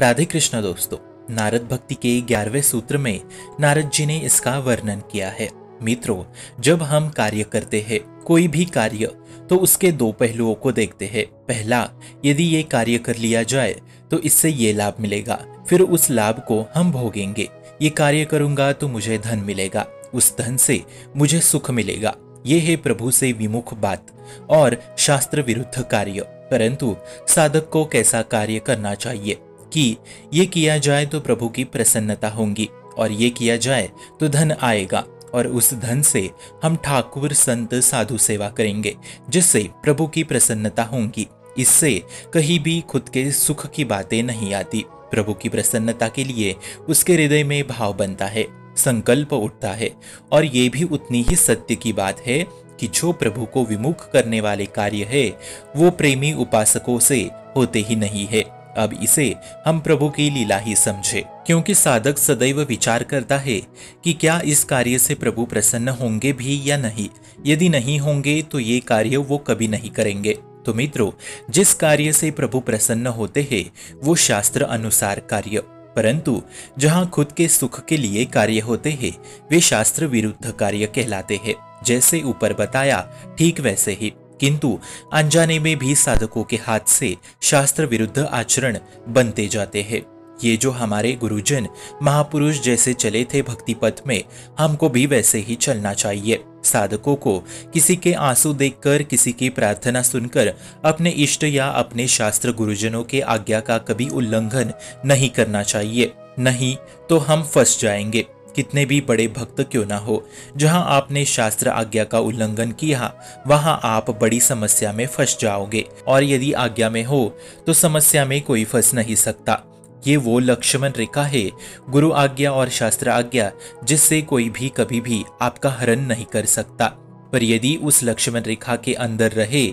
राधे कृष्ण दोस्तों, नारद भक्ति के ग्यारहवें सूत्र में नारद जी ने इसका वर्णन किया है। मित्रों, जब हम कार्य करते हैं, कोई भी कार्य तो उसके दो पहलुओं को देखते हैं। पहला, यदि ये कार्य कर लिया जाए तो इससे ये लाभ मिलेगा, फिर उस लाभ को हम भोगेंगे। ये कार्य करूँगा तो मुझे धन मिलेगा, उस धन से मुझे सुख मिलेगा। ये है प्रभु से विमुख बात, और शास्त्र विरुद्ध कार्य। परंतु साधक को कैसा कार्य करना चाहिए? कि ये किया जाए तो प्रभु की प्रसन्नता होंगी, और ये किया जाए तो धन आएगा, और उस धन से हम ठाकुर संत साधु सेवा करेंगे, जिससे प्रभु की प्रसन्नता होंगी। इससे कहीं भी खुद के सुख की बातें नहीं आती। प्रभु की प्रसन्नता के लिए उसके हृदय में भाव बनता है, संकल्प उठता है, और ये भी उतनी ही सत्य की बात है कि जो प्रभु को विमुख करने वाले कार्य है, वो प्रेमी उपासकों से होते ही नहीं है। अब इसे हम प्रभु की लीला ही समझे, क्योंकि साधक सदैव विचार करता है कि क्या इस कार्य से प्रभु प्रसन्न होंगे भी या नहीं। यदि नहीं होंगे तो ये कार्य वो कभी नहीं करेंगे। तो मित्रों, जिस कार्य से प्रभु प्रसन्न होते हैं, वो शास्त्र अनुसार कार्य। परंतु, जहाँ खुद के सुख के लिए कार्य होते हैं, वे शास्त्र विरुद्ध कार्य कहलाते हैं। जैसे ऊपर बताया, ठीक वैसे ही। किंतु अनजाने में भी साधकों के हाथ से शास्त्र विरुद्ध आचरण बनते जाते हैं। ये जो हमारे गुरुजन महापुरुष जैसे चले थे भक्ति पथ में, हमको भी वैसे ही चलना चाहिए। साधकों को किसी के आँसू देखकर, किसी की प्रार्थना सुनकर, अपने इष्ट या अपने शास्त्र गुरुजनों के आज्ञा का कभी उल्लंघन नहीं करना चाहिए। नहीं तो हम फंस जाएँगे। कितने भी बड़े भक्त क्यों ना हो। जहाँ आपने शास्त्र आज्ञा का उल्लंघन किया, वहाँ आप बड़ी समस्या में फंस जाओगे। और यदि आज्ञा में हो तो समस्या में कोई फंस नहीं सकता। ये वो लक्ष्मण रेखा है, गुरु आज्ञा और शास्त्र आज्ञा, जिससे कोई भी कभी भी आपका हरण नहीं कर सकता। पर यदि उस लक्ष्मण रेखा के अंदर रहे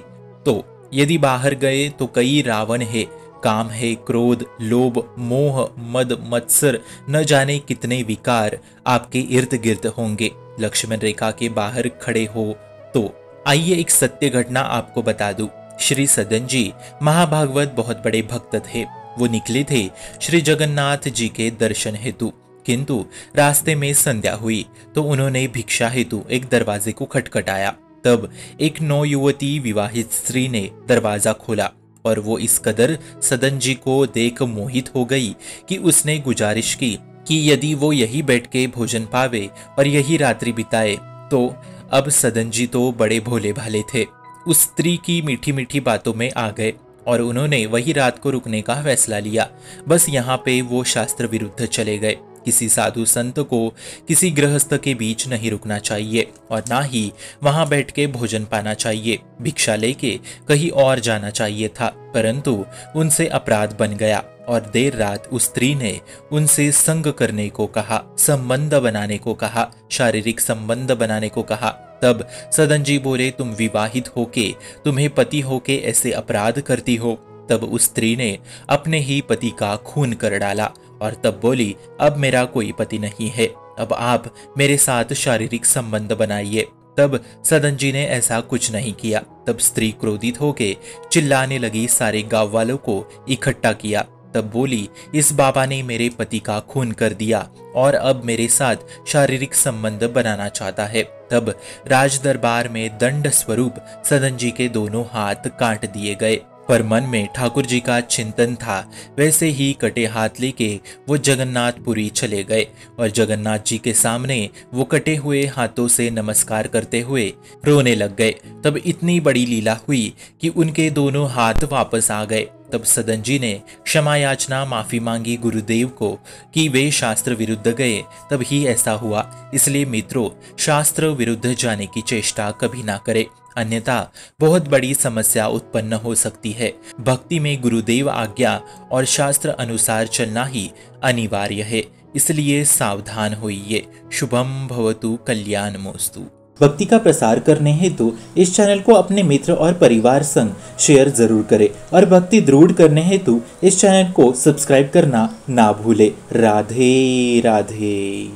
तो यदि बाहर गए तो कई रावण है काम है क्रोध, लोभ, मोह, मद, मत्सर, न जाने कितने विकार आपके इर्द गिर्द होंगे। लक्ष्मण रेखा के बाहर खड़े हो तो आइए एक सत्य घटना आपको बता दूँ। श्री सदन जी, महाभागवत बहुत बड़े भक्त थे। वो निकले थे श्री जगन्नाथ जी के दर्शन हेतु। किंतु, रास्ते में संध्या हुई तो उन्होंने भिक्षा हेतु एक दरवाजे को खटखटाया। तब एक नौ युवती विवाहित स्त्री ने दरवाज़ा खोला। और वो इस कदर सदन जी को देख मोहित हो गई कि उसने गुजारिश की कि यदि वो यही बैठ के भोजन पावे और यही रात्रि बिताए तो अब सदन जी तो बड़े भोले भाले थे। उस स्त्री की मीठी मीठी बातों में आ गए और उन्होंने वही रात को रुकने का फैसला लिया। बस यहाँ पे वो शास्त्र विरुद्ध चले गए। किसी साधु संत को किसी गृहस्थ के बीच नहीं रुकना चाहिए और ना ही वहाँ बैठ के भोजन पाना चाहिए, भिक्षा लेके कहीं और जाना चाहिए था, परंतु उनसे अपराध बन गया और देर रात उस स्त्री ने उनसे संग करने को कहा, संबंध बनाने को कहा, शारीरिक संबंध बनाने को कहा। तब सदन जी बोले, तुम विवाहित होके, तुम्हें पति होके ऐसे अपराध करती हो? तब उस स्त्री ने अपने ही पति का खून कर डाला और तब बोली, अब मेरा कोई पति नहीं है। अब आप मेरे साथ शारीरिक संबंध बनाइए। तब सदन जी ने ऐसा कुछ नहीं किया। तब स्त्री क्रोधित होके चिल्लाने लगी, सारे गाँव वालों को इकट्ठा किया। तब बोली, इस बाबा ने मेरे पति का खून कर दिया और अब मेरे साथ शारीरिक संबंध बनाना चाहता है। तब राज दरबार में दंड स्वरूप सदन जी के दोनों हाथ काट दिए गए। पर मन में ठाकुर जी का चिंतन था, वैसे ही कटे हाथ लेके वो जगन्नाथपुरी चले गए और जगन्नाथ जी के सामने वो कटे हुए हाथों से नमस्कार करते हुए रोने लग गए। तब इतनी बड़ी लीला हुई कि उनके दोनों हाथ वापस आ गए। तब सदन जी ने क्षमा याचना माफ़ी मांगी गुरुदेव को कि वे शास्त्र विरुद्ध गए, तब ही ऐसा हुआ। इसलिए मित्रों, शास्त्र विरुद्ध जाने की चेष्टा कभी ना करे। अन्यथा बहुत बड़ी समस्या उत्पन्न हो सकती है। भक्ति में गुरुदेव आज्ञा और शास्त्र अनुसार चलना ही अनिवार्य है, इसलिए सावधान होइए। शुभम भवतु कल्याण मोस्तु भक्ति का प्रसार करने हेतु इस चैनल को अपने मित्र और परिवार संग शेयर ज़रूर करें और भक्ति दृढ़ करने हेतु इस चैनल को सब्सक्राइब करना ना भूले। राधे राधे।